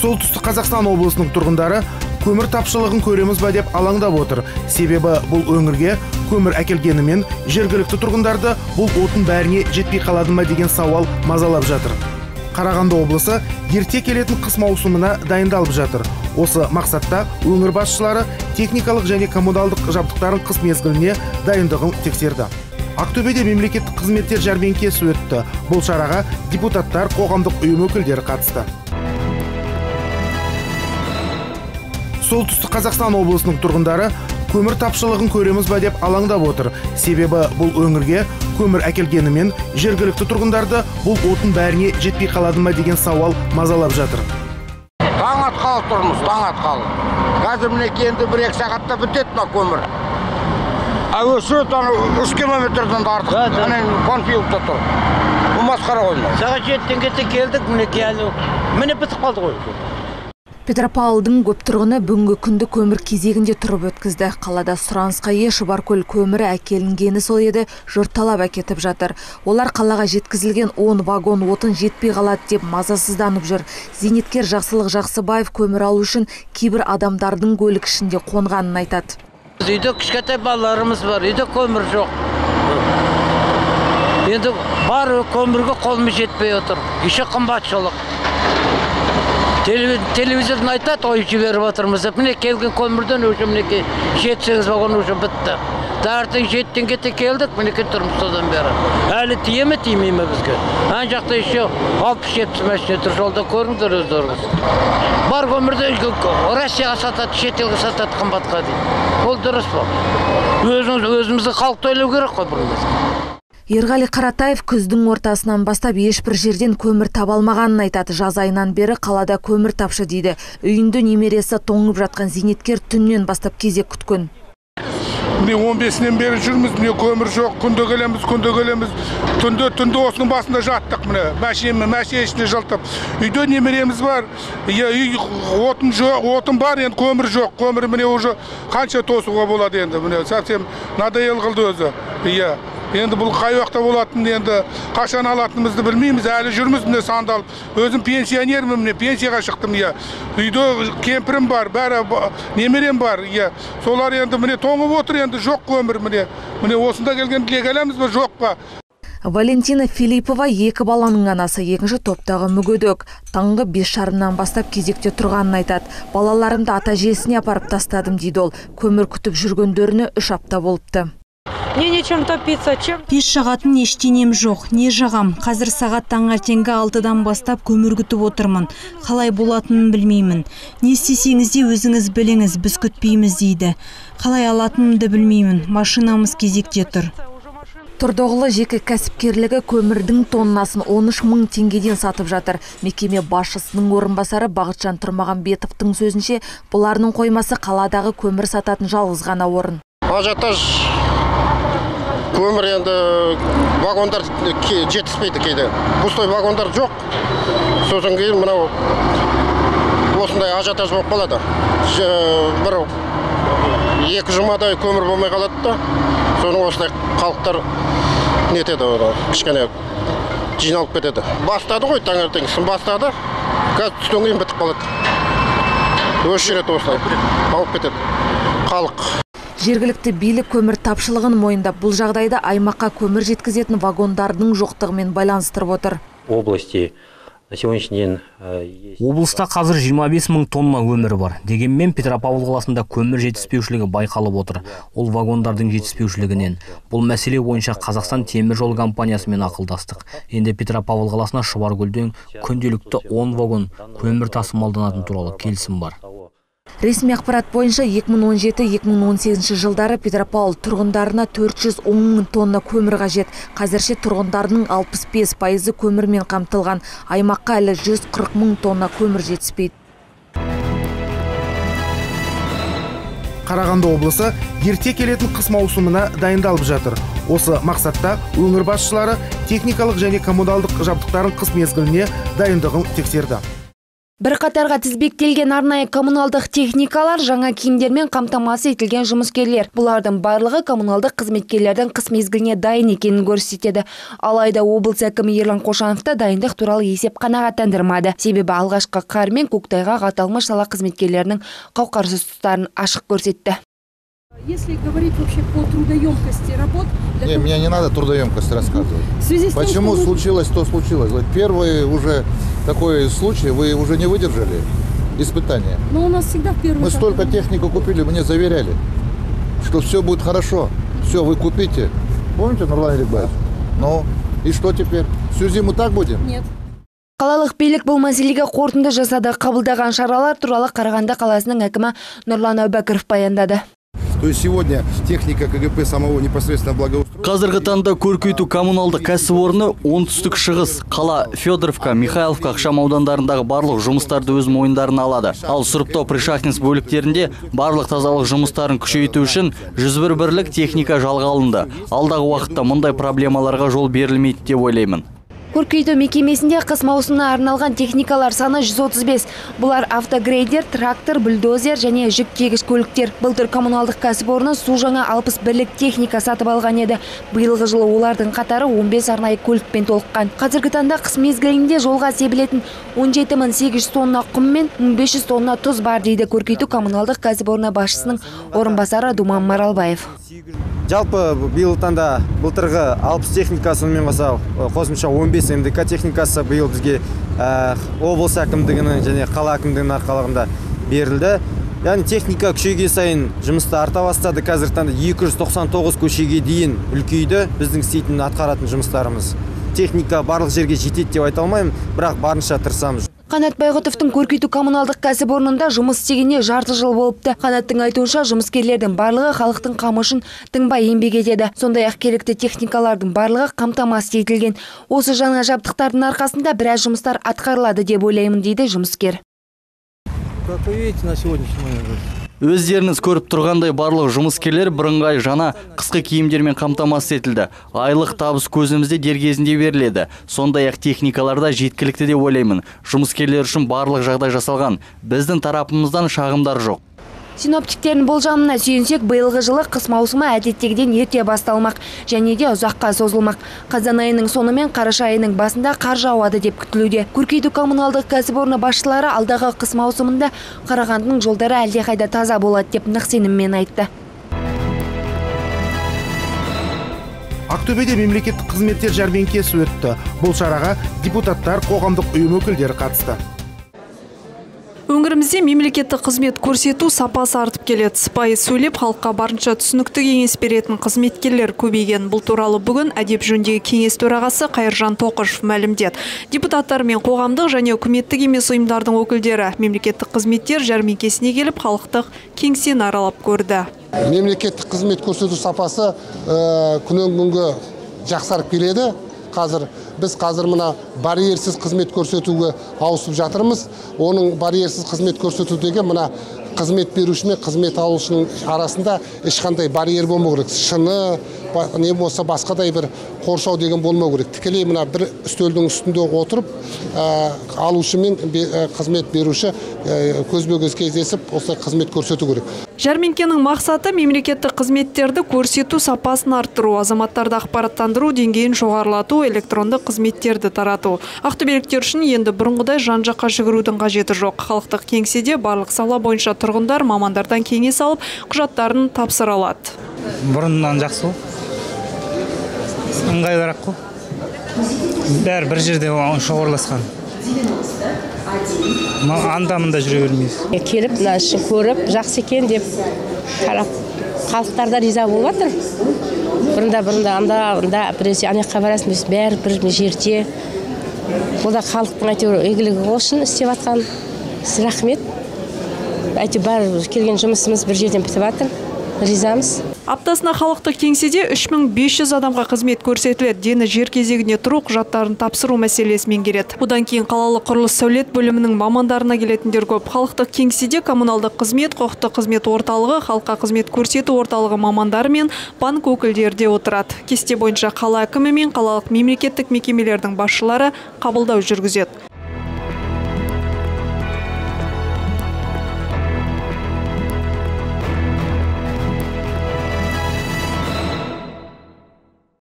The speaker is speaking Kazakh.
солтүстік қазақстан облысының тұрғындары көмір тапшылығын көреміз ба деп алаңдап отыр. Себебі бұл өңірге көмір әкелгенімен жергілікті тұрғындарды бұл отын бәріне жетпей қалады ма деген сауал мазалап жатыр. Қарағанды облысы ерте келетін қыс маусымына дайындалып жатыр. Осы мақсатта өңір басшылары техникалық және коммуналдық жабдықтарын қыс мезгіліне дайындығын тексерді. Ақтөбеде мемлекеттік қызметтер жәрмеңкесі өтті. Бұл шараға депутаттар қоғамдық ұйым өкілдері қатысты. Солтүстік қазақстан облысының тұрғындары көмір тапшылығын көреміз ба деп алаңдап отыр. Себебі бұл өңірге көмір әкелгенімен жергілікті тұрғындарды бұл отын бәріне жетпей қалады ма деген сауал мазалап жатыр. Таң атқалы тұрмыз таң атқалы. Қазір мінекей енді бір екі сағатта бітеді мына көмір. Ана үш километрден де артық. Ана панфиловта тұр. Бұл масқара ғой мынау. Сағат жетіден кете келдік мінекей әлі. Міне бітіп қалды ғой. Петропавлдың көп тұрғыны бүгінгі күнді көмір кезегінде тұрып өткізді. Қалада сұранысқа ие шұбаркөл көмірі әкелінгені сол еді. Жұрт талап әкетіп жатыр. Олар қалаға жеткізілген 10 вагон отын жетпей қалады деп мазасызданып жүр. Зейнеткер жақсылық жақсыбаев көмір алу үшін кейбір адамдардың көлік ішінде қонғанын айтады. Үйде кішкентай балаларымыз бар үйде көмір жоқ. Енді бар көмірге қолымыз жетпей отыр. Еще қымбатшылық. Телевизордан айтады ой жіберіп жатырмыз деп міне келген көмірден уже мінекей жеті сегіз вагон уже бітті таңертең жетіден кете келдік мінекей тұрмыз содан бері әлі тие ме тимей ме бізге ана жақта еще алпыс жетпіс машина тұр жолда көріңдер өздеріңіз бар көмірді россияға сатады шетелге сатады қымбатқа дейді ол дұрыс па өзіміз өзімізді халықты ойлау керек қой бұрын ерғали қаратаев күздің ортасынан бастап ешбір жерден көмір таба алмағанын айтады. Жаз айынан бері қалада көмір тапшы дейді. Үйінде немересі тоңып жатқан зейнеткер түннен бастап кезек күткен. Міне он бесінен бері жүрміз. Міне көмір жоқ. Күнде келеміз күнде келеміз. Түнде түнде осының басында жаттық міне. Мәшине ішінде жылтып. Үйде немереміз бар. Үй отын жоқ отын бар енді көмір жоқ. Көмір міне уже қанша тосуға болады енді. Міне совсем надоел қылды өзі. Иә енді бұл қай уақытта болатынын енді қашан алатынымызды білмейміз әлі жүрміз міне сандалып өзім пенсионермін міне пенсияға шықтым иә үйде кемпірім бар бәрі немерем бар иә солар енді міне тоңып отыр енді жоқ көмір міне міне осында келген келеміз ба жоқ па валентина филиппова екі баланың анасы екінші топтағы мүгедек таңғы бес жарымнан бастап кезекте тұрғанын айтады балаларымды ата әжесіне апарып тастадым дейді ол көмір күтіп жүргендеріне үш апта болыпты мне нечем топиться чем пеш жағатын ештеңем жоқ. Не жағам. Қазір сағат таңертеңгі алтыдан бастап көмір күтіп отырмын. Қалай болатынын білмеймін. Не істесеңіз де өзіңіз біліңіз. Біз күтпейміз дейді. Қалай алатынымды білмеймін. Машинамыз кезекте тұр. Тұрдоғлы жеке кәсіпкерлігі көмірдің тоннасын 13 мың теңгеден сатып жатыр. Мекеме басшысының орынбасары бақытжан тұрмағанбетовтың сөзінше бұларның қоймасы қаладағы көмір сататын жалғыз ғана орын. Ажиотаж көмір енді вагондар жетіспейді кейде. Пустой вагондар жоқ. Сосын кейін мынау осындай ажиотаж болып қалады. Бір екі жұмадай көмір болмай қалады да. Соның осындай халықтар нетеді кішкене жиналып кетеді. Бастады ғой таңертеңгісін бастады. Қазір түстен кейін бітіп қалады. Осы жүреді осылай алып кетеді. Халық. Жергілікті билік көмір тапшылығын мойындап бұл жағдайды аймаққа көмір жеткізетін вагондардың жоқтығымен байланыстырып отыр. Области на сегодняшний день э, облыста қазір 25 мың тонна көмір бар. Дегенмен петропавл қаласында көмір жетіспеушілігі байқалып отыр. Ол вагондардың жетіспеушілігінен. Бұл мәселе бойынша қазақстан темір жол компаниясымен ақылдастық. Енді петропавл қаласына шұбаркөлден күнделікті 10 вагон көмір тасымалданатын туралы келісім бар. Ресми ақпарат бойынша 2017-2018 жылдары петропавл тұрғындарына 410 мың тонна көмір қажет. Қазірше тұрғындарының 65 пайызы көмірмен қамтылған. Аймаққа әлі 140 мың тонна көмір жетіспейді. Қарағанды облысы ерте келетін қыс маусымына дайындалып жатыр. Осы мақсатта өңір басшылары техникалық және коммуналдық жабдықтарын қыс мезгіліне дайындығын тексерді. Бірқатарға тізбектелген арнайы коммуналдық техникалар жаңа киімдермен қамтамасыз етілген жұмыскерлер. Бұлардың барлығы коммуналдық қызметкерлердің қыс мезгіліне дайын екенін көрсетеді. Алайда облыс әкімі ерлан қошановты дайындық туралы есеп қанағаттандырмады. Себебі алғашқы қар мен көктайғақ аталмыш сала қызметкерлерінің қауқарсыз тұстарын ашық көрсетті. Если говорить вообще по трудоемкости работ, для Не, того, мне не надо трудоемкость рассказывать. в связи с тем, Почему что мы- случилось, то случилось. Вот первый уже такой случай, вы уже не выдержали испытания. Но у нас всегда в первый Мы этап столько работы. технику купили, мне заверяли, что все будет хорошо. Все, вы купите. Помните, Нурлан Иликбаевич? Ну, и что теперь? Всю зиму так будем? Нет. қалалық билік бұл мәселеге қорытынды жасады қабылдаған шаралар туралы қарағанды қаласының әкімі нұрлан әубәкіров баяндады То есть сегодня техника КГП самого непосредственно благоустройства қазіргі таңда көркейту коммуналдық кәсіпорны оңтүстік шығыс қала федоровка михайловка ықшам аудандарындағы барлық жұмыстарды өз мойындарына алады. Ал сұрыптау пришахтинск бөліктерінде барлық тазалық жұмыстарын күшейту үшін 101 бірлік техника жалға алынды. Алдағы уақытта мұндай проблемаларға жол берілмейді деп ойлаймын. Көркейту мекемесінде қыс маусымына арналған техникалар саны 135 бұлар автогрейдер трактор бульдозер және жүк тиегіш көліктер. Былтыр коммуналдық кәсіпорны су жаңа 60 бірлік техника сатып алған еді. Биылғы жылы олардың қатары 15 арнайы көлікпен толыққан. Қазіргі таңда қыс мезгілінде жолға себілетін 17 800 тонна құм мен 1500 тонна тұз бар дейді көркейту коммуналдық кәсіпорны басшысының орынбасары думан маралбаев. Жалпы биыл таңда былтырғы 60 техника сонымен қоса қосымша 15 мдк техникасы биыл бізге ә, облыс әкімдігінің және қала әкімдігінің арқалығында берілді. Яғни техника күшейген сайын жұмысты арта бастады. Қазіргі таңда 299 көшеге дейін үлкейді біздің істейтін атқаратын жұмыстарымыз. Техника барлық жерге жетеді деп айта алмаймын бірақ барынша тырысамыз. Қанат байғұтовтың көркейту коммуналдық кәсіпорнында жұмыс істегеніне жарты жыл болыпты. Қанаттың айтуынша жұмыскерлердің барлығы халықтың қамы үшін тыңбай еңбек етеді. Сондай ақ керекті техникалардың барлығы қамтамасыз етілген. Осы жаңа жабдықтардың арқасында біраз жұмыстар атқарылады деп ойлаймын дейді жұмыскер. Как вы видите, на сегодняшний момент? Өздеріңіз көріп тұрғандай барлық жұмыскерлер бірыңғай жаңа қысқы киімдермен қамтамасыз етілді. Айлық табыс көзімізде дер кезінде беріледі. Сондай ақ техникалар да жеткілікті деп ойлаймын. Жұмыскерлер үшін барлық жағдай жасалған. Біздің тарапымыздан шағымдар жоқ. Синоптиктердің болжамына сүйенсек биылғы жылы қыс маусымы әдеттегіден ерте басталмақ және де ұзаққа созылмақ. Қазан айының соңы мен қараша айының басында қар жауады деп күтілуде. Көркейту коммуналдық кәсіпорны басшылары алдағы қыс маусымында қарағандының жолдары әлдеқайда таза болады деп нық сеніммен айтты. Ақтөбеде мемлекеттік қызметтер жәрмеңкесі өтті. Бұл шараға депутаттар қоғамдық ұйым өкілдері қатысты. Өңірімізде мемлекеттік қызмет көрсету сапасы артып келеді. Сыпайы сөйлеп халыққа барынша түсінікті кеңес беретін қызметкерлер көбейген. Бұл туралы бүгін әдеп жөніндегі кеңес төрағасы қайыржан тоқышев мәлімдеді. Депутаттар мен қоғамдық және үкіметтік емес ұйымдардың өкілдері мемлекеттік қызметтер жәрмеңкесіне келіп халықтық кеңсені аралап көрді. Мемлекеттік қызмет көрсету сапасы ә, күннен күнге жақсарып келеді. Қазір біз қазір мына барьерсіз қызмет көрсетуге ауысып жатырмыз. Оның барьерсіз қызмет көрсету деген мына қызмет беруші мен қызмет алушының арасында ешқандай барьер болмау керек. Шыны не болса басқадай бір қоршау деген болмау керек тікелей мына бір үстелдің үстінде отырып ә, алушы мен бе- ә, қызмет беруші ә, көзбе көз кездесіп осылай қызмет көрсету керек Жәрмеңкенің мақсаты мемлекеттік қызметтерді көрсету сапасын арттыру, азаматтарды ақпараттандыру деңгейін жоғарылату, электрондық қызметтерді тарату. Ақтөбеліктер үшін енді бұрынғыдай жан-жаққа жүгірудің қажеті жоқ. Халықтық кеңседе барлық сала бойынша тұрғындар мамандардан кеңес алып, құжаттарын тапсыра алады. бұрыннан жақсы ғой ыңғайлырақ қой. Бәрі бір жерде шоғырласқан. Анда мында жүре бермейсіз келіп мына көріп жақсы екен деп қарап халықтар да риза болып жатыр бұрында бұрында анда анда біресе ана жаққа барасың біз бәрі бір жерде. Бұл да халықтың әйтеуір игілігі болсын істеп жатқан рахмет. Әйтеуір бәрі келген жұмысымыз бір жерден бітіп жатыр ризамыз Аптасына халықтық кеңседе 3500 адамға қызмет көрсетіледі. Дені жер кезегіне тұру құжаттарын тапсыру мәселесімен келеді. Бұдан кейін қалалық құрылыс сәулет бөлімінің мамандарына келетіндер көп. Халықтық кеңседе коммуналдық қызмет, құқықтық қызмет орталығы, халыққа қызмет көрсету орталығы мамандары мен банк өкілдері де отырады. Кесте бойынша қала әкімі мен қалалық мемлекеттік мекемелердің басшылары қабылдау жүргізеді.